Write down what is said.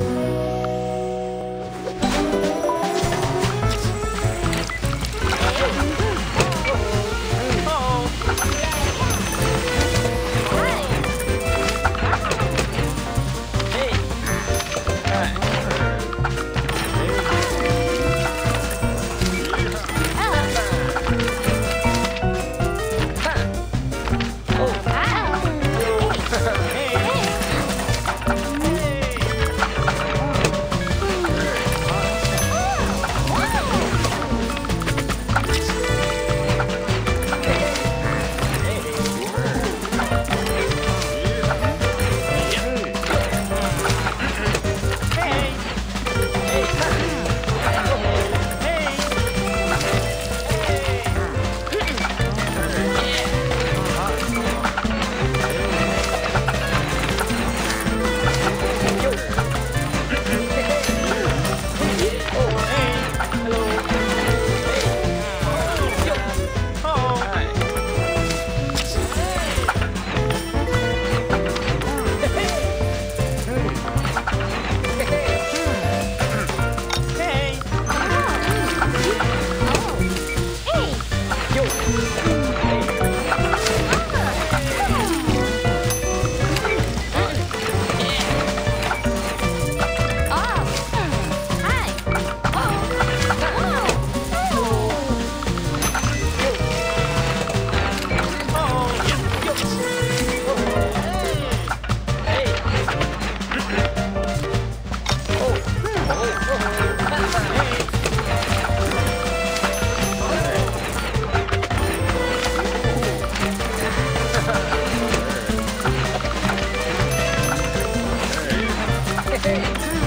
Bye. time.